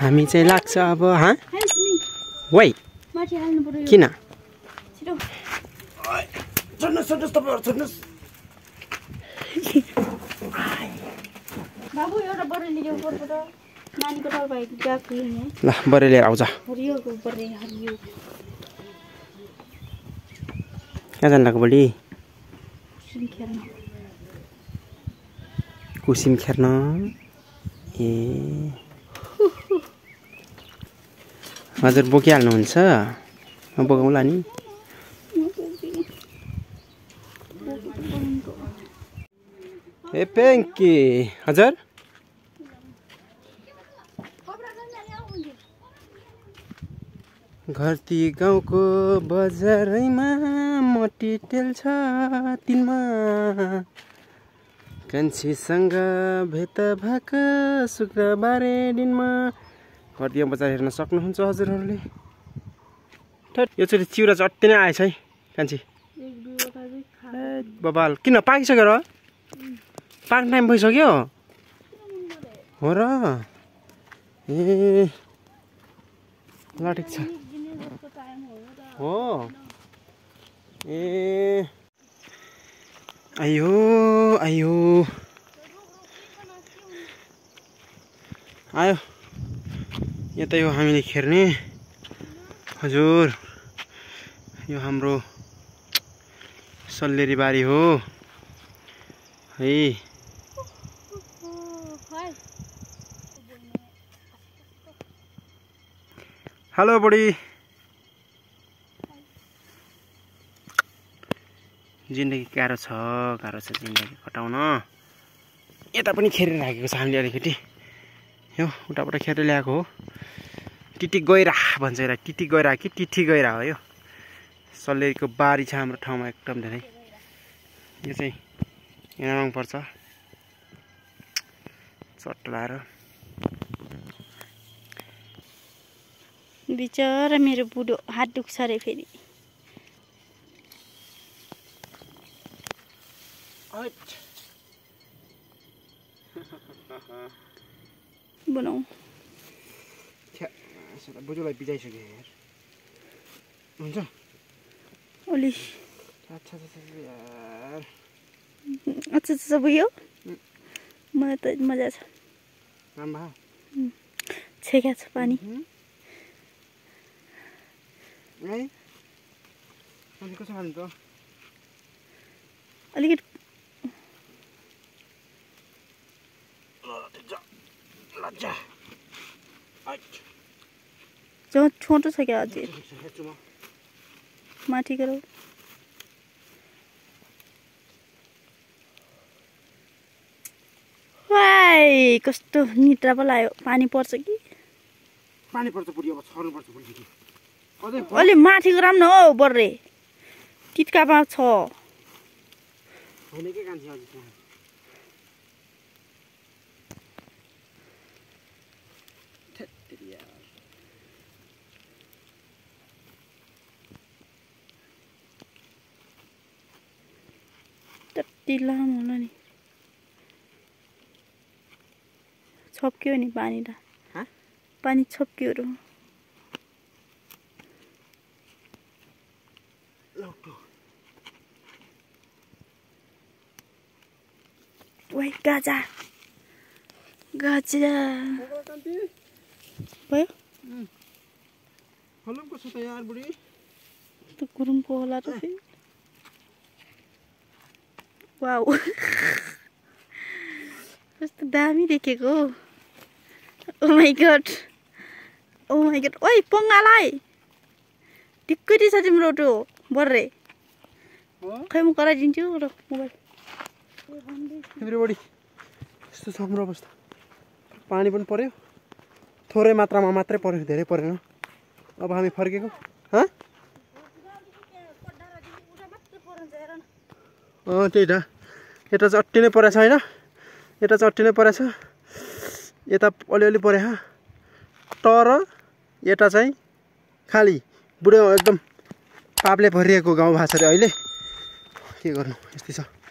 हामी चाहिँ लाग्छ अब हा? वै माथि हाल्नु पर्यो किन? ल बरे लिएर आउँछ कहाँ जानु लाग्यो भोलि? कुसिम खेर्न। ए। हजुर बोकिहाल्नुहुन्छ। बोकाउँला नि। ए पेङ्की हजुर? घरती गाउँको बजारैमा मटिटेल छ तिनमा। कान्छीसँग भेट भएको शुक्रबारे दिनमा घरती बजार हेर्न सक्नुहुन्छ हजुरहरूले? थैट यो चाहिँ चिउरा चाहिँ अति नै आएछ है कान्छी। एक दुईवटा चाहिँ खा ए, बबाल किन पाकिसक्यो र? पाक्ने टाइम भइसक्यो? हो र? ए ल ठिक छ दिने जस्तो टाइम हो र। हो। ए आयो आयो आयो। यता यो हामीले खेर्ने। हजुर यो हाम्रो सल्लेरी बारी हो। है। हेलो बुढी। जिन्दगी गाह्रो छ गाह्रो छ जिन्दगी। कटाउन यता पनि खेरेर राखेको छ हामीले अलिकति। यो उताबाट खेरेर ल्याएको हो। टिटी गइरा भन्छ यसलाई टिटी गइरा कि टिठी गइरा हो यो। सल्लेरीको बारी छ हाम्रो ठाउँमा एकदम धेरै। यो चाहिँ यहाँ पर्छ चट्ट लाएर। बिचरा मेरो बुढो हात दुख्छ अरे फेरि। बनाऊ। बुजुलाई बिजाइसक्यो यार हुन्छ? अलि अच्छा अच्छा भयो मलाई त मजा छ। राम्रो छेका छ पानी। अलिकति छोटो छ क्या अझै माथि गरौ वाइ कस्तो निद्रा पो लाग्यो पानी पर्छ कि पानी पर्छ बुढी अब छर्नुपर्छ बुढी अलि माथि गराम न हौ बर्रे टिटकामा छ होइन के कान्छी अझै त्यहाँ थेत्तेरी यार। त्यति लामो होला नि छप्क्यो नि पानी त हँ? पानी छप्क्योहरू लौटो वाइ गाजा गाजा कान्ति भयो फलम कसो छ यार बुढी त्यो गुरुङ पो होला त फेरि वाउ कस्तो दामी देखेको oh my god oh my god ओइ पङ्गालाई टिक्कै छ तिम्रो त्यो बर्रे हो खै म कराइदिन्छु र मोबाइल यस्तो छ हाम्रो अवस्था पानी पनि पर्यो थोरै मात्रामा मात्रै पर्यो धेरै परेन अब हामी फर्केको हँ अँ त्यही त यता चाहिँ अट्टी नै परेछ होइन। यता चाहिँ अट्टी नै परेछ। यता अलिअलि परे तर यता चाहिँ खाली बुढो एकदम पापले भरिएको गाउँ भएको अरे अहिले। के गर्नु? यस्तै छ।